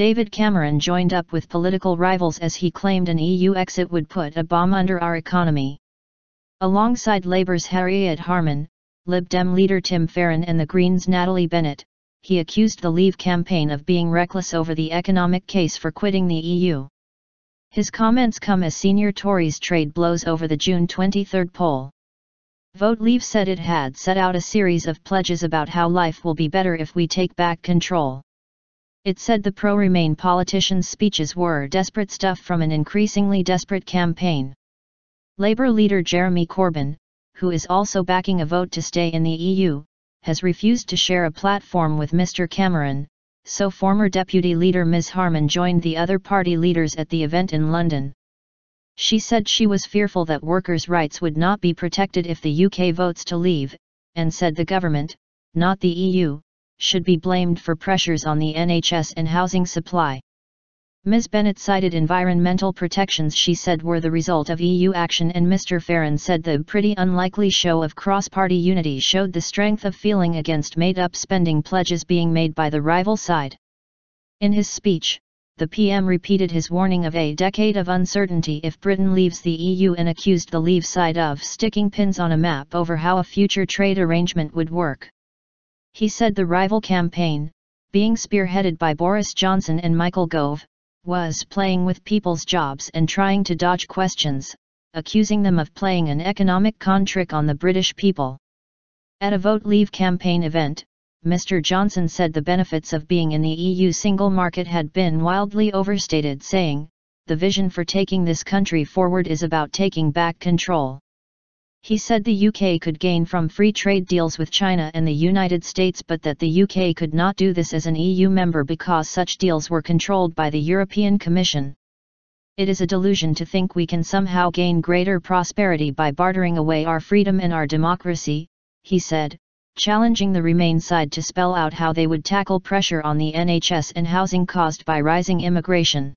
David Cameron joined up with political rivals as he claimed an EU exit would put a bomb under our economy. Alongside Labour's Harriet Harman, Lib Dem leader Tim Farron and the Greens' Natalie Bennett, he accused the Leave campaign of being reckless over the economic case for quitting the EU. His comments come as senior Tories trade blows over the June 23 poll. Vote Leave said it had set out a series of pledges about how life will be better if we take back control. It said the pro-Remain politicians' speeches were desperate stuff from an increasingly desperate campaign. Labour leader Jeremy Corbyn, who is also backing a vote to stay in the EU, has refused to share a platform with Mr Cameron, so former Deputy Leader Ms Harman joined the other party leaders at the event in London. She said she was fearful that workers' rights would not be protected if the UK votes to leave, and said the government, not the EU, should be blamed for pressures on the NHS and housing supply. Ms. Bennett cited environmental protections she said were the result of EU action and Mr. Farron said the pretty unlikely show of cross-party unity showed the strength of feeling against made-up spending pledges being made by the rival side. In his speech, the PM repeated his warning of a decade of uncertainty if Britain leaves the EU and accused the Leave side of sticking pins on a map over how a future trade arrangement would work. He said the rival campaign, being spearheaded by Boris Johnson and Michael Gove, was playing with people's jobs and trying to dodge questions, accusing them of playing an economic con trick on the British people. At a Vote Leave campaign event, Mr. Johnson said the benefits of being in the EU single market had been wildly overstated saying, the vision for taking this country forward is about taking back control. He said the UK could gain from free trade deals with China and the United States but that the UK could not do this as an EU member because such deals were controlled by the European Commission. It is a delusion to think we can somehow gain greater prosperity by bartering away our freedom and our democracy, he said, challenging the Remain side to spell out how they would tackle pressure on the NHS and housing caused by rising immigration.